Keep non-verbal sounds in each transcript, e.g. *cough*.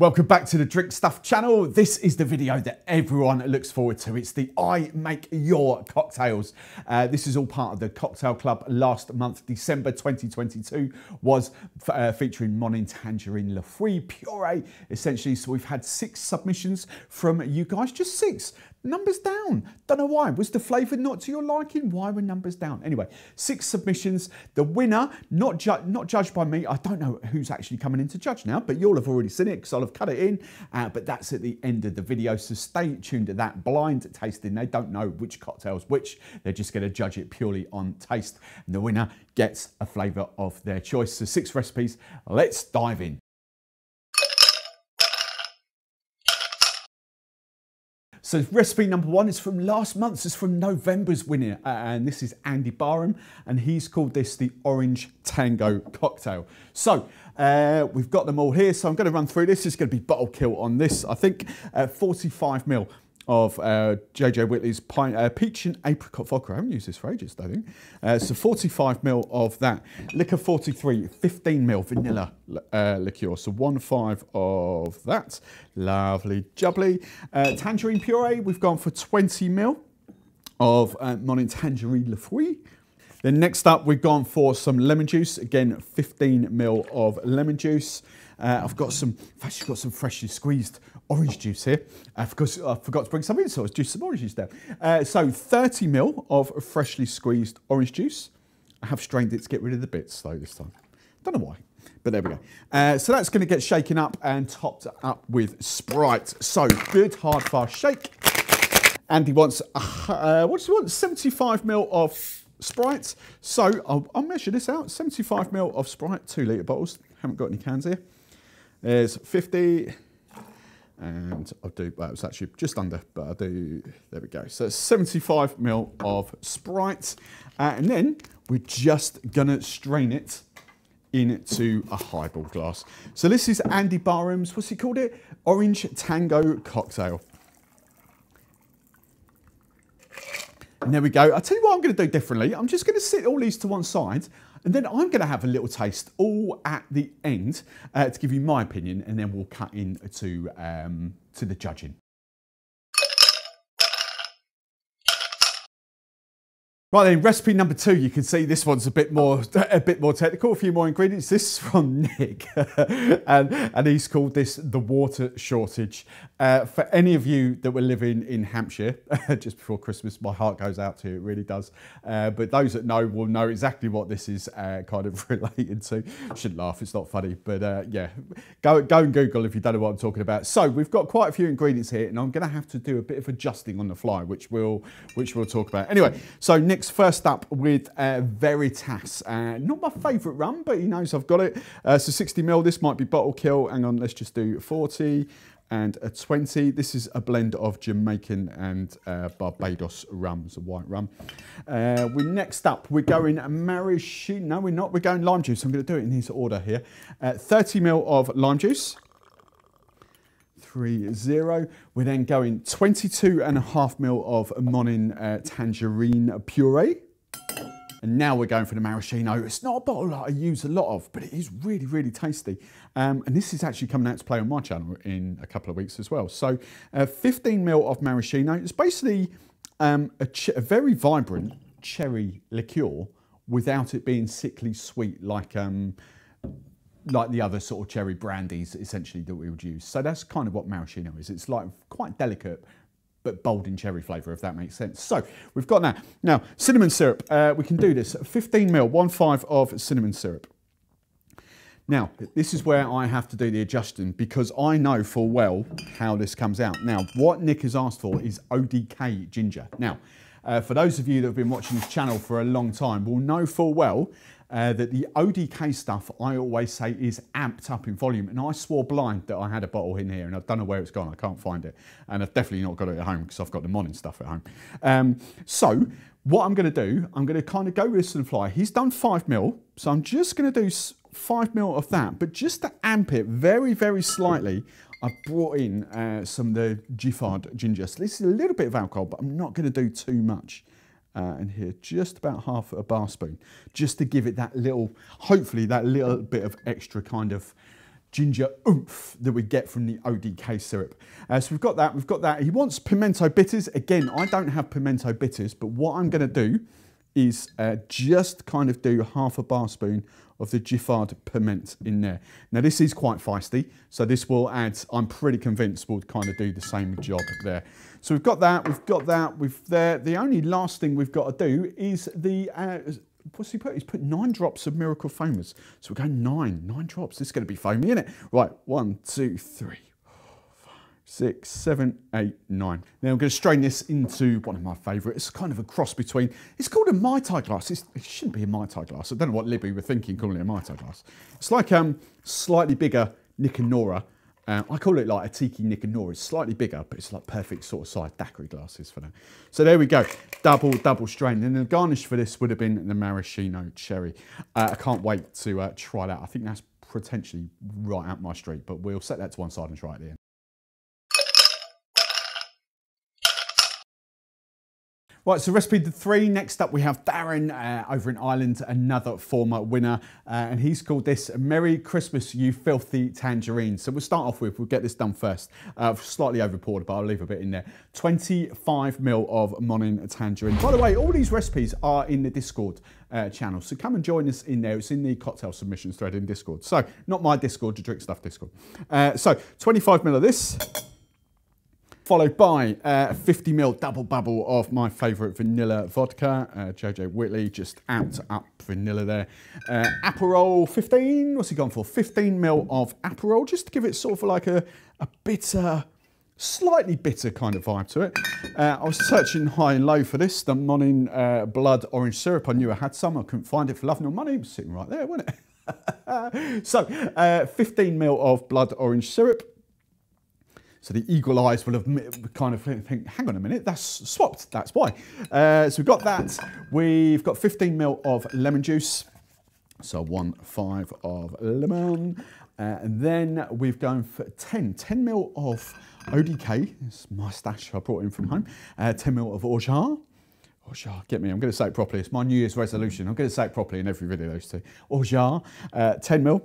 Welcome back to the Drinkstuff channel. This is the video that everyone looks forward to. It's the I Make Your Cocktails. Uh, this is all part of the Cocktail Club last month, December 2022, was uh, featuring Monin Tangerine Fruit Puree, essentially. So we've had six submissions from you guys, just six. Numbers down. Don't know why. Was the flavour not to your liking? Why were numbers down? Anyway, six submissions. The winner, not, ju not judged by me. I don't know who's actually coming in to judge now, but you'll have already seen it because I'll have cut it in. Uh, but that's at the end of the video. So stay tuned to that blind tasting. They don't know which cocktails which. They're just going to judge it purely on taste. And the winner gets a flavour of their choice. So six recipes. Let's dive in. So recipe number one is from last month's, it's from November's winner, uh, and this is Andy Barham, and he's called this the Orange Tango Cocktail. So uh, we've got them all here, so I'm going to run through this. It's going to be bottle kill on this, I think, uh, 45 mil of uh, JJ Whitley's pine, uh, peach and apricot vodka. I haven't used this for ages, I think. Uh, so 45 mil of that. Licor 43, 15 mil vanilla uh, liqueur. So one five of that. Lovely, jubbly. Uh, tangerine puree, we've gone for 20 mil of uh, Monin Tangerine Le Fruit. Then next up, we've gone for some lemon juice. Again, 15 mil of lemon juice. Uh, I've got some, I've actually got some freshly squeezed orange juice here. I forgot, I forgot to bring some in, so I juice some orange juice there. Uh, so 30 mil of freshly squeezed orange juice. I have strained it to get rid of the bits though this time. Don't know why, but there we go. Uh, so that's going to get shaken up and topped up with Sprite. So good hard fast shake. Andy wants, uh, what does he want? 75 mil of Sprite. So I'll, I'll measure this out. 75 mil of Sprite, two litre bottles. Haven't got any cans here. There's 50, and I'll do, well, it's actually just under, but I'll do, there we go. So 75 mil of Sprite. Uh, and then we're just gonna strain it into a highball glass. So this is Andy Barham's, what's he called it? Orange Tango Cocktail. And there we go. I'll tell you what I'm to do differently. I'm just to sit all these to one side and then I'm going to have a little taste all at the end uh, to give you my opinion and then we'll cut into um, to the judging. Right then, recipe number two, you can see this one's a bit more *laughs* a bit more technical, a few more ingredients. This is *laughs* from Nick, *laughs* and, and he's called this the water shortage. Uh, for any of you that were living in Hampshire just before Christmas, my heart goes out to you, it really does. Uh, but those that know will know exactly what this is uh, kind of related to. I shouldn't laugh, it's not funny, but uh, yeah, go, go and Google if you don't know what I'm talking about. So we've got quite a few ingredients here, and I'm going to have to do a bit of adjusting on the fly, which we'll, which we'll talk about. Anyway, so Nick first up with uh, Veritas. Uh, not my favourite rum, but he knows I've got it. Uh, so 60 mil, this might be bottle kill. Hang on, let's just do 40 and a 20. This is a blend of Jamaican and uh, Barbados rums, a white rum. Uh, we next up, we're going maraschino. No, we're not. We're going lime juice. I'm going to do it in this order here. Uh, 30 mil of lime juice three zero. We're then going 22 and a half mil of Monin uh, tangerine puree. And now we're going for the maraschino. It's not a bottle that I use a lot of, but it is really, really tasty. Um, and this is actually coming out to play on my channel in a couple of weeks as well. So uh, 15 mil of maraschino. It's basically um, a, a, very vibrant cherry liqueur without it being sickly sweet like um, like the other sort of cherry brandies essentially that we would use. So that's kind of what maraschino is. It's like quite delicate, but bold in cherry flavour, if that makes sense. So we've got that. Now, cinnamon syrup, uh, we can do this. 15 mil, one five of cinnamon syrup. Now, this is where I have to do the adjusting because I know full well how this comes out. Now, what Nick has asked for is ODK ginger. Now, uh, for those of you that have been watching this channel for a long time will know full well uh, that the ODK stuff I always say is amped up in volume. And I swore blind that I had a bottle in here and I don't know where it's gone. I can't find it. And I've definitely not got it at home because I've got the Monin stuff at home. Um, so what I'm going to do, I'm going to kind of go with and fly. He's done five mil. So I'm just going to do five mil of that. But just to amp it very, very slightly, I've brought in uh, some of the Giffard ginger. So this is a little bit of alcohol, but I'm not going to do too much uh, and here just about half a bar spoon, just to give it that little, hopefully that little bit of extra kind of ginger oomph that we get from the ODK syrup. Uh, so we've got that, we've got that. He wants pimento bitters. Again, I don't have pimento bitters, but what I'm gonna do is uh, just kind of do half a bar spoon of the Giffard piment in there. Now this is quite feisty, so this will add, I'm pretty convinced will kind of do the same job there. So we've got that, we've got that, we've there. The only last thing we've got to do is the, uh, what's he put? He's put nine drops of Miracle Foamers. So we're going nine, nine drops. This is going to be foamy, isn't it? Right, one, two, three six, seven, eight, nine. Now I'm going to strain this into one of my favourite. It's kind of a cross between, it's called a Mai Tai glass. It's, it shouldn't be a Mai Tai glass. I don't know what Libbey were thinking calling it a Mai Tai glass. It's like um, slightly bigger Nick and Nora. Uh, I call it like a Tiki Nick and Nora. It's slightly bigger, but it's like perfect sort of size daiquiri glasses for that. So there we go. Double, double strain. And the garnish for this would have been the maraschino cherry. Uh, I can't wait to uh, try that. I think that's potentially right out my street, but we'll set that to one side and try it there. Right, so recipe three. Next up, we have Darren uh, over in Ireland, another former winner, uh, and he's called this "Merry Christmas, You Filthy Tangerine." So we'll start off with. We'll get this done first. Uh, slightly overpoured, but I'll leave a bit in there. 25 mil of Monin tangerine. By the way, all these recipes are in the Discord uh, channel, so come and join us in there. It's in the cocktail submissions thread in Discord. So not my Discord, the Drinkstuff Discord. Uh, so 25 mil of this followed by uh, 50 ml double bubble of my favourite vanilla vodka. Uh, JJ Whitley just amped up vanilla there. Uh, Aperol 15, what's he gone for? 15 ml of Aperol, just to give it sort of like a, a bitter, slightly bitter kind of vibe to it. Uh, I was searching high and low for this, the Monin uh, Blood Orange Syrup. I knew I had some, I couldn't find it for love nor money. It was sitting right there, wasn't it? *laughs* so, uh, 15 ml of blood orange syrup, so the eagle eyes will have kind of think, hang on a minute, that's swapped, that's why. Uh, so we've got that. We've got 15 ml of lemon juice. So one five of lemon. Uh, and then we've gone for 10, 10 ml of ODK. It's my stash I brought in from home. Uh, 10 ml of Orgeat. Orgeat, get me, I'm going to say it properly. It's my New Year's resolution. I'm going to say it properly in every video, those two. Orgeat, uh, 10 ml.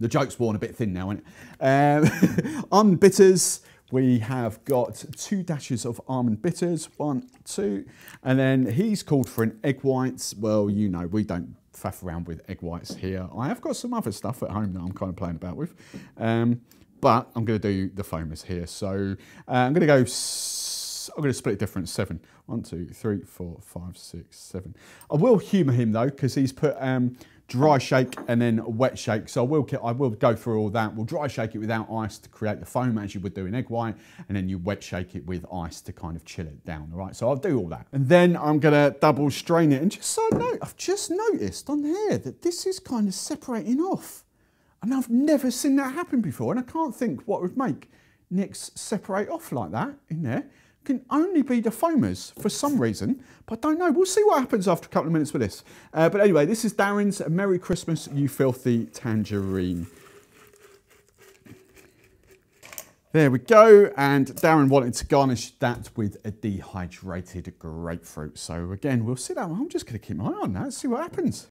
The joke's worn a bit thin now, isn't it? Um, *laughs* on bitters, we have got two dashes of almond bitters, one, two, and then he's called for an egg whites. Well, you know, we don't faff around with egg whites here. I have got some other stuff at home that I'm kind of playing about with, um, but I'm going to do the foamers here. So uh, I'm going to go, I'm going to split difference, seven. One, two, three, four, five, six, seven. I will humour him though, because he's put um, dry shake and then wet shake. So I will, I will go through all that. We'll dry shake it without ice to create the foam as you would do in egg white, and then you wet shake it with ice to kind of chill it down, all right? So I'll do all that. And then I'm gonna double strain it. And just so note, I've just noticed on here that this is kind of separating off. And I've never seen that happen before, and I can't think what would make nicks separate off like that in there can only be the foamers for some reason, but I don't know. We'll see what happens after a couple of minutes with this. Uh, but anyway, this is Darren's Merry Christmas, You Filthy Tangerine. There we go, and Darren wanted to garnish that with a dehydrated grapefruit. So again, we'll see that. I'm just going to keep my eye on that, see what happens.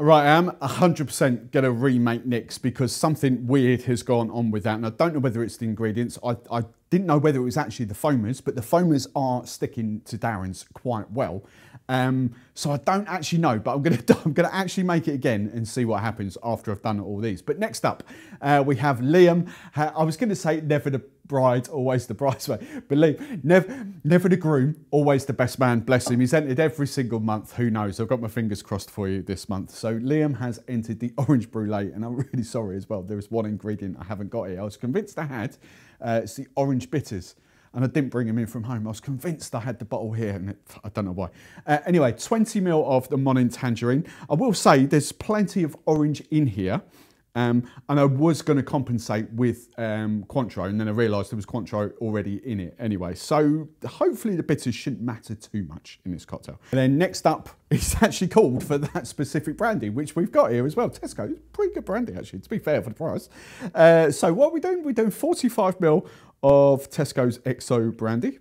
Right, I am 100% going to remake Nick's because something weird has gone on with that. And I don't know whether it's the ingredients. I, I didn't know whether it was actually the foamers, but the foamers are sticking to Darren's quite well. Um, so I don't actually know, but I'm going *laughs* to I'm to actually make it again and see what happens after I've done all these. But next up, uh, we have Liam. I was going to say never the bride, always the bridesmaid. *laughs* Believe never, never the groom, always the best man. Bless him. He's entered every single month. Who knows? I've got my fingers crossed for you this month. So Liam has entered the *laughs* orange brulee, and I'm really sorry as well. There is one ingredient I haven't got here. I was convinced I had. Uh, it's the orange bitters and I didn't bring him in from home. I was convinced I had the bottle here, and it, I don't know why. Uh, anyway, 20 ml of the Monin Tangerine. I will say there's plenty of orange in here. Um, and I was going to compensate with um, Cointreau, and then I realised there was Cointreau already in it anyway. So hopefully the bitters shouldn't matter too much in this cocktail. And then next up, *laughs* it's actually called for that specific brandy, which we've got here as well. Tesco, it's pretty good brandy actually, to be fair for the price. Uh, so what are we doing? We're doing 45 ml of Tesco's XO brandy.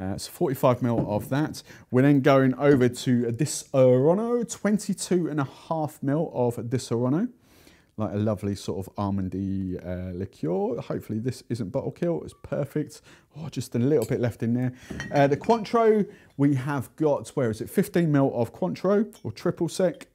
Uh, so 45 mil of that. We're then going over to Disaronno, 22 and a half mil of Disaronno. Like a lovely sort of almondy uh, liqueur. Hopefully this isn't bottle kill, it's perfect. Oh, just a little bit left in there. Uh, the Cointreau, we have got, where is it? 15 mil of Cointreau or triple sec.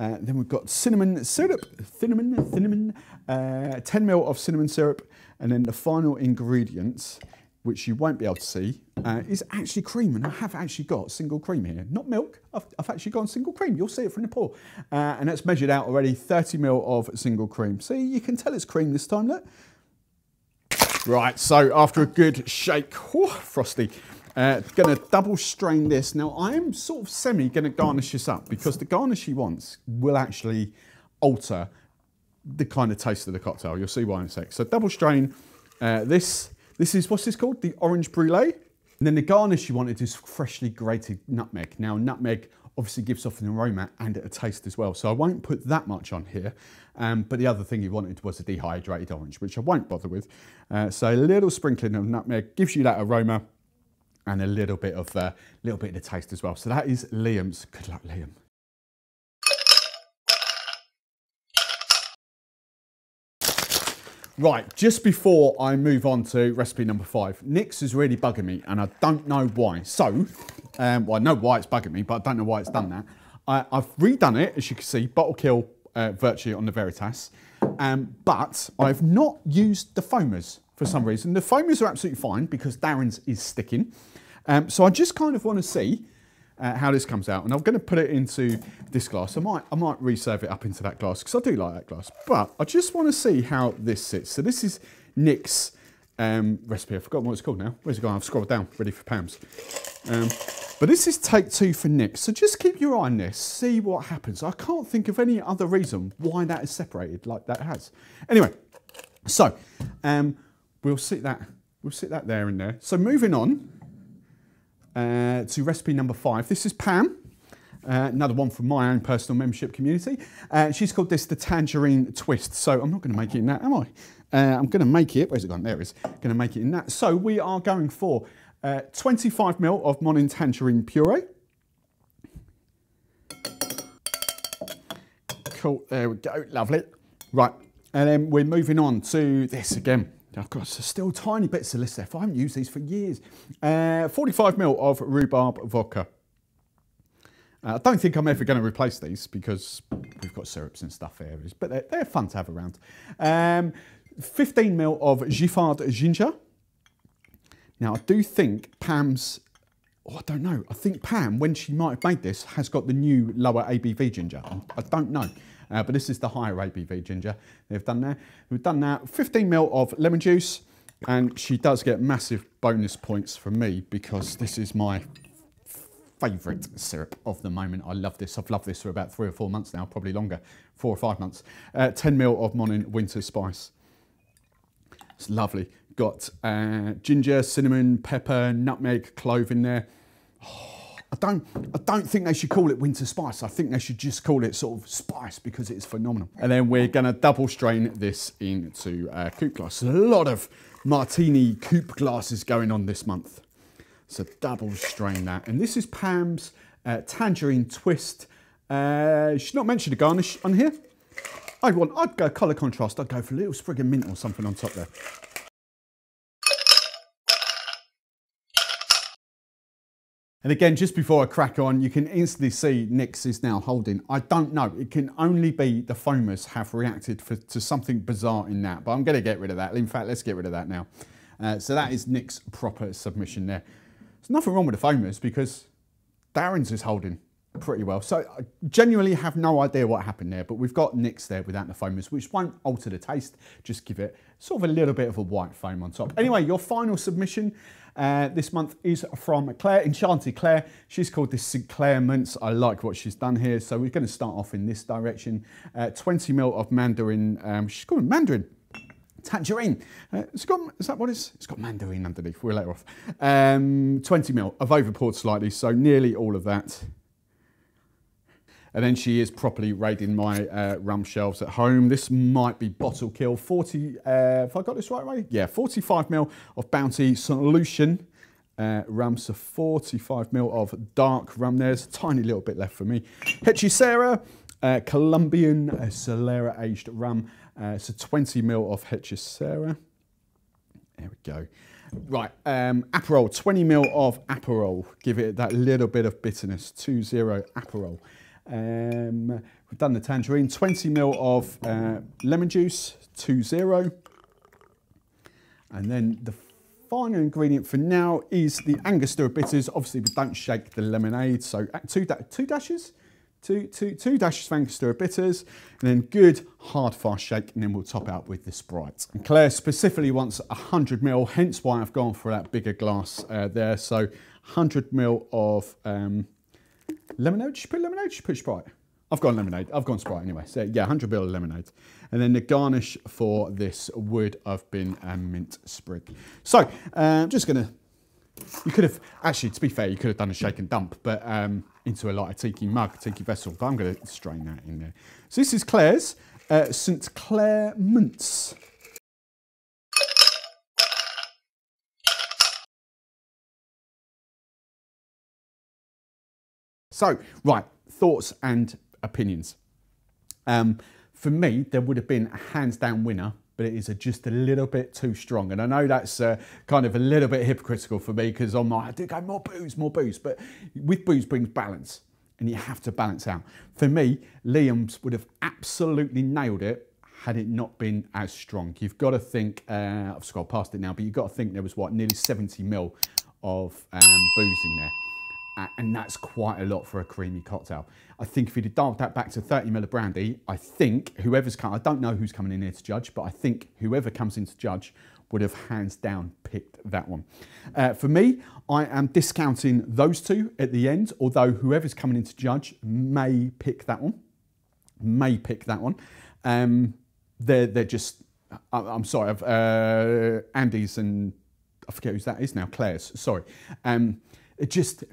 Uh, then we've got cinnamon syrup, cinnamon, cinnamon, uh, 10 ml of cinnamon syrup. And then the final ingredients, which you won't be able to see, uh, is actually cream. And I have actually got single cream here. Not milk, I've, I've actually gone single cream. You'll see it from the pour. Uh, and that's measured out already, 30 ml of single cream. See, you can tell it's cream this time, look. Right, so after a good shake, whew, frosty, uh, gonna double strain this. Now I am sort of semi gonna garnish this up because the garnish he wants will actually alter the kind of taste of the cocktail. You'll see why in a sec. So double strain uh, this. This is, what's this called? The orange brulee. And then the garnish you wanted is freshly grated nutmeg. Now nutmeg obviously gives off an aroma and a taste as well. So I won't put that much on here. Um, but the other thing you wanted was a dehydrated orange, which I won't bother with. Uh, so a little sprinkling of nutmeg gives you that aroma and a little bit of a uh, little bit of the taste as well. So that is Liam's. Good luck, Liam. Right, just before I move on to recipe number five, Nick's is really bugging me and I don't know why. So, um, well, I know why it's bugging me, but I don't know why it's done that. I, have redone it, as you can see, bottle kill uh, virtually on the Veritas, um, but I've not used the foamers for some reason. The foamers are absolutely fine because Darren's is sticking. Um, so I just kind of want to see uh, how this comes out. And I'm going to put it into this glass. I might, I might reserve it up into that glass because I do like that glass. But I just want to see how this sits. So this is Nick's um, recipe. I've forgotten what it's called now. Where's it gone? I've scrolled down, ready for Pam's. Um, but this is take two for Nick. So just keep your eye on this, see what happens. I can't think of any other reason why that is separated like that has. Anyway, so um, we'll sit that, we'll sit that there and there. So moving on, uh, to recipe number five. This is Pam, uh, another one from my own personal membership community. Uh, she's called this the Tangerine Twist. So I'm not going to make it in that, am I? Uh, I'm going to make it, where's it gone? There it is. Going to make it in that. So we are going for uh, 25 ml of Monin Tangerine puree. Cool, there we go, lovely. Right, and then we're moving on to this again. Of course, there's still tiny bits of list left. I haven't used these for years. Uh, 45 ml of rhubarb vodka. Uh, I don't think I'm ever going to replace these because we've got syrups and stuff here, but they're, they're fun to have around. Um, 15 ml of Giffard ginger. Now, I do think Pam's, oh, I don't know, I think Pam, when she might have made this, has got the new lower ABV ginger. I don't know. Uh, but this is the higher ABV ginger they've done there. We've done that. 15 ml of lemon juice. And she does get massive bonus points from me because this is my favourite syrup of the moment. I love this. I've loved this for about three or four months now, probably longer, four or five months. Uh, 10 ml of Monin Winter Spice. It's lovely. Got uh, ginger, cinnamon, pepper, nutmeg, clove in there. I don't, I don't think they should call it winter spice. I think they should just call it sort of spice because it's phenomenal. And then we're gonna double strain this into a coupe glass. A lot of martini coupe glasses going on this month. So double strain that. And this is Pam's uh, tangerine twist. Uh, she's not mentioned a garnish on here. I'd want, I'd go colour contrast. I'd go for a little sprig of mint or something on top there. And again, just before I crack on, you can instantly see Nick's is now holding. I don't know, it can only be the foamers have reacted for, to something bizarre in that, but I'm gonna get rid of that. In fact, let's get rid of that now. Uh, so that is Nick's proper submission there. There's nothing wrong with the foamers because Darren's is holding pretty well. So I genuinely have no idea what happened there, but we've got Nick's there without the foamers, which won't alter the taste, just give it sort of a little bit of a white foam on top. Anyway, your final submission uh, this month is from Claire, Enchanted Claire. She's called this Sinclair Mints. I like what she's done here. So we're going to start off in this direction. Uh, 20 ml of mandarin. Um, she's called mandarin. Tangerine. Uh, it's got, is that what it's? It's got mandarin underneath. We're later off. Um, 20 ml. I've overpoured slightly, so nearly all of that. And then she is properly raiding my uh, rum shelves at home. This might be bottle kill. 40, uh, if I got this right, right? Yeah, 45 ml of Bounty St Lucian. uh, rum, so 45 ml of dark rum. There's a tiny little bit left for me. Hechicera, uh, Colombian uh, Solera aged rum, uh, so 20 ml of Hechicera. There we go. Right, um, Aperol, 20 ml of Aperol. Give it that little bit of bitterness. 2-0 Aperol. Um, we've done the tangerine, 20 ml of uh, lemon juice, 2-0. And then the final ingredient for now is the Angostura bitters. Obviously, we don't shake the lemonade, so two, da two dashes? Two, two, two dashes of Angostura bitters, and then good hard fast shake, and then we'll top out with the Sprite. And Claire specifically wants 100 ml, hence why I've gone for that bigger glass uh, there. So 100 ml of um, lemonade. You put lemonade? You put Sprite? I've gone lemonade. I've gone Sprite anyway. So yeah, 100 ml of lemonade. And then the garnish for this would have been a mint sprig. So uh, I'm just gonna you could have, actually, to be fair, you could have done a shake and dump, but um, into a like a tiki mug, tiki vessel. But I'm going to strain that in there. So this is Claire's uh, St Clair Mints. So, right, thoughts and opinions. Um, for me, there would have been a hands down winner but it is a, just a little bit too strong. And I know that's uh, kind of a little bit hypocritical for me because I'm like, I do go more booze, more booze. But with booze brings balance and you have to balance out. For me, Liam's would have absolutely nailed it had it not been as strong. You've got to think, uh, I've scrolled past it now, but you've got to think there was what, nearly 70 mil of um, booze in there and that's quite a lot for a creamy cocktail. I think if you'd have dialed that back to 30 ml of brandy, I think whoever's come, I don't know who's coming in here to judge, but I think whoever comes in to judge would have hands down picked that one. Uh, for me, I am discounting those two at the end, although whoever's coming in to judge may pick that one, may pick that one. Um, they're, they're just, I, am sorry, uh, Andy's and I forget who's that is now, Claire's, sorry. Um, it just,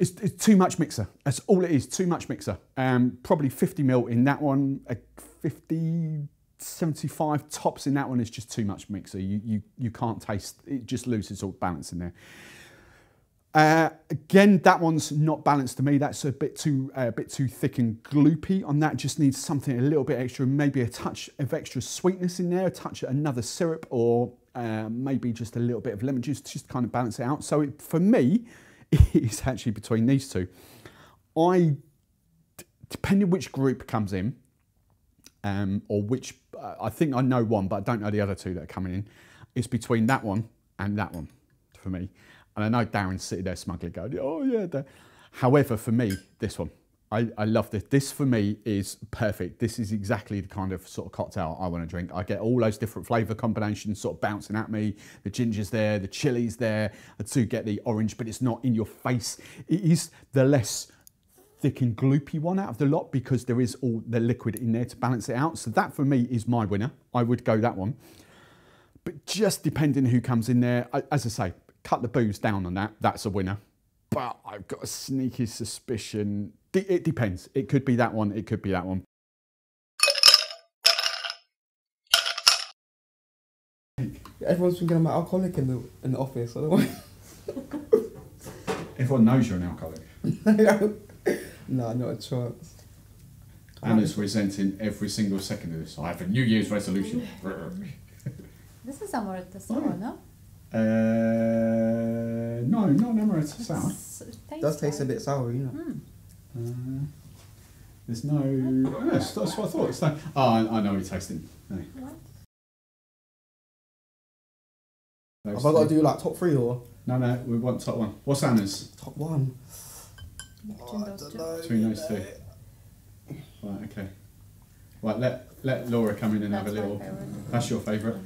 it's, it's, too much mixer. That's all it is, too much mixer. Um, probably 50 mil in that one, a 50, 75 tops in that one is just too much mixer. You, you, you can't taste, it just loses all balance in there. Uh, again, that one's not balanced to me. That's a bit too uh, a bit too thick and gloopy on that. Just needs something a little bit extra, maybe a touch of extra sweetness in there, a touch of another syrup, or uh, maybe just a little bit of lemon juice just to just kind of balance it out. So it, for me, *laughs* is actually between these two. I, depending which group comes in, um, or which, uh, I think I know one, but I don't know the other two that are coming in. It's between that one and that one for me. And I know Darren's sitting there smugly going, oh yeah. However, for me, this one. I, I love this. This for me is perfect. This is exactly the kind of sort of cocktail I want to drink. I get all those different flavour combinations sort of bouncing at me. The ginger's there, the chili's there. I do get the orange, but it's not in your face. It is the less thick and gloopy one out of the lot because there is all the liquid in there to balance it out. So that for me is my winner. I would go that one. But just depending who comes in there, as I say, cut the booze down on that. That's a winner. But I've got a sneaky suspicion it depends. It could be that one. It could be that one. Everyone's thinking I'm an alcoholic in the in the office. I don't want. *laughs* Everyone knows you're an alcoholic. *laughs* no, not a chance. Anna's resenting every single second of this. I have a New Year's resolution. *laughs* this is amaretto sour, no? Uh, no, not amaretto sour. It does taste a bit sour, you know. Mm. Uh, there's no. Oh, yes, that's what I thought. It's no, oh, I, I know what you're tasting. No. Have I got to do like top three or? No, no, we want top one. What's Anna's? Top one. Between those two. Between those two. Right, okay. Right, let let Laura come in and that's have a little. Favorite. That's your favourite.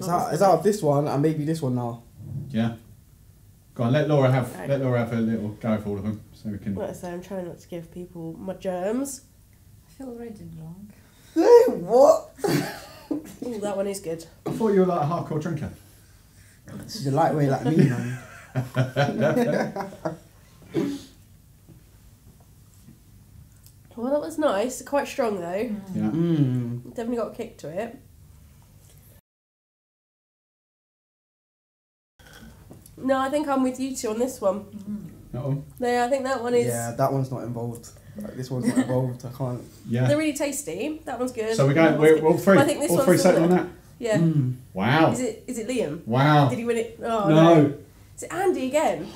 Uh-huh. Is that, is that this one and maybe this one now? Yeah. Go on, let Laura have right. let Laura have a little go for all of them, so we can. Like I say, I'm trying not to give people my germs. I feel already drunk. what? *laughs* Ooh, that one is good. I thought you were like a hardcore drinker. She's a lightweight like me, man. *laughs* well, that was nice. Quite strong though. Yeah. Mm. Definitely got a kick to it. No, I think I'm with you two on this one. That one? No, I think that one is. Yeah, that one's not involved. Like, this one's not involved. I can't. Yeah. They're really tasty. That one's good. So we're going. We're, we're all three. I think this all one's three the settled on that. Yeah. Mm. Wow. Is it? Is it Liam? Wow. Did he win it? Oh no. Is it Andy again?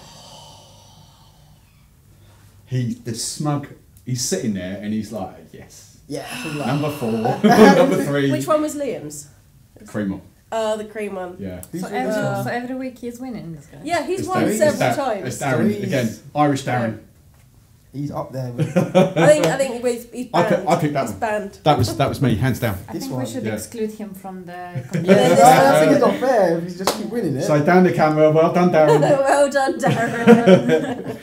He the smug. He's sitting there and he's like, yes. Yeah. Like- Number four. *laughs* number three. Which one was Liam's? Creamer. Oh, the cream one. Yeah. Who's So every, Uh, so every week he's winning this guy. Yeah, he's It's won Darren- several Dar- times. It's Darren Three. again. Irish Darren. He's up there. With, *laughs* I think I think he's, he's I banned. pick- I picked that he's one. banned. That was that was me, hands down. *laughs* I This think one, we should yeah. exclude him from the *laughs* yeah, competition. I think it's not fair if you just keep winning it. So down the camera. Well done, Darren. well done, Darren.